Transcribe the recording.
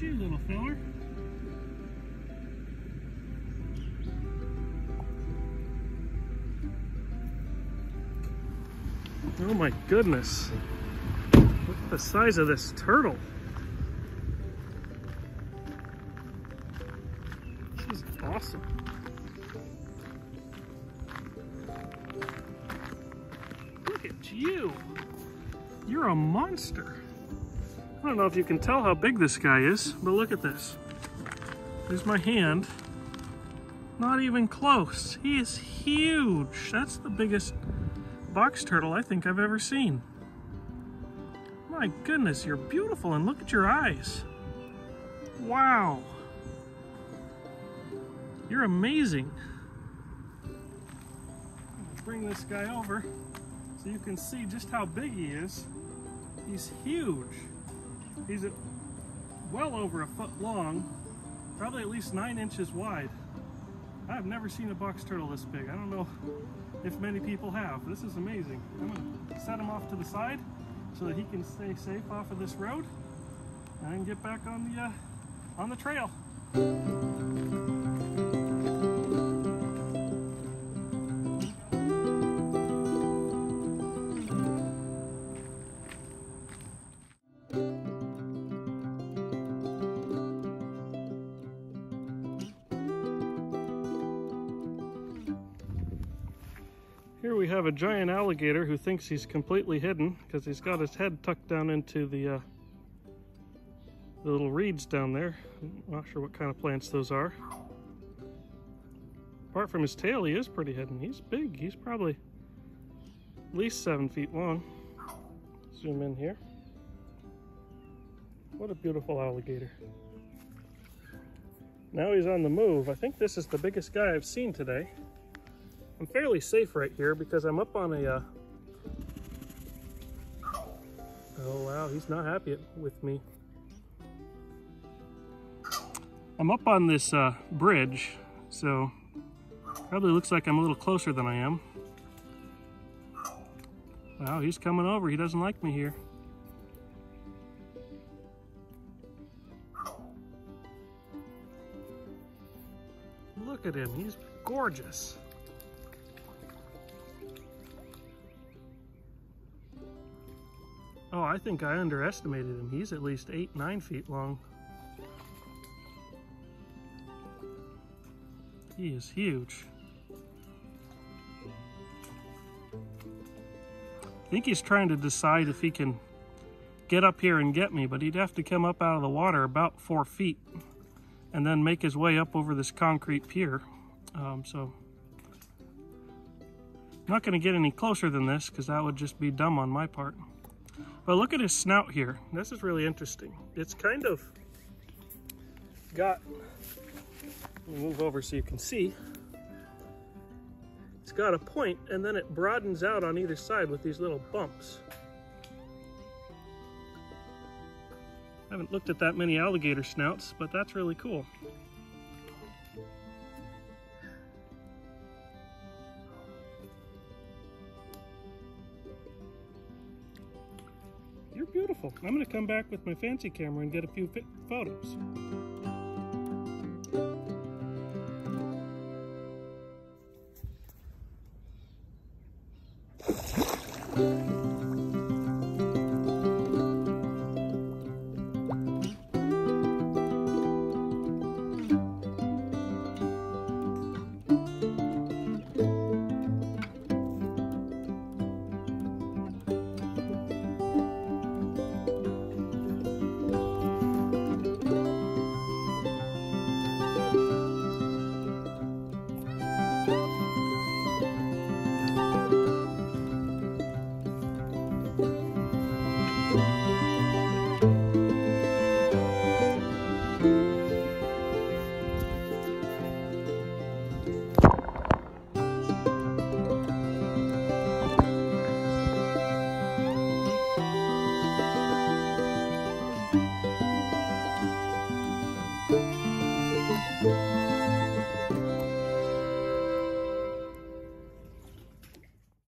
you, little feller. Oh my goodness. Look at the size of this turtle. Is awesome. Look at you. You're a monster. I don't know if you can tell how big this guy is, but look at this. There's my hand. Not even close. He is huge. That's the biggest box turtle I think I've ever seen. My goodness, you're beautiful and look at your eyes. Wow. You're amazing. Bring this guy over so you can see just how big he is. He's huge. He's a, well over a foot long, probably at least nine inches wide. I've never seen a box turtle this big. I don't know if many people have. This is amazing. I'm gonna set him off to the side so that he can stay safe off of this road and get back on the uh, on the trail. We have a giant alligator who thinks he's completely hidden because he's got his head tucked down into the, uh, the little reeds down there. I'm not sure what kind of plants those are. Apart from his tail, he is pretty hidden. He's big. He's probably at least seven feet long. Zoom in here. What a beautiful alligator. Now he's on the move. I think this is the biggest guy I've seen today. I'm fairly safe right here because I'm up on a, uh... oh wow, he's not happy with me. I'm up on this uh, bridge, so probably looks like I'm a little closer than I am. Wow, he's coming over. He doesn't like me here. Look at him, he's gorgeous. Oh, I think I underestimated him. He's at least eight, nine feet long. He is huge. I think he's trying to decide if he can get up here and get me, but he'd have to come up out of the water about four feet and then make his way up over this concrete pier. Um, so I'm not going to get any closer than this because that would just be dumb on my part. But look at his snout here. This is really interesting. It's kind of got, move over so you can see. It's got a point and then it broadens out on either side with these little bumps. I haven't looked at that many alligator snouts, but that's really cool. You're beautiful. I'm going to come back with my fancy camera and get a few photos.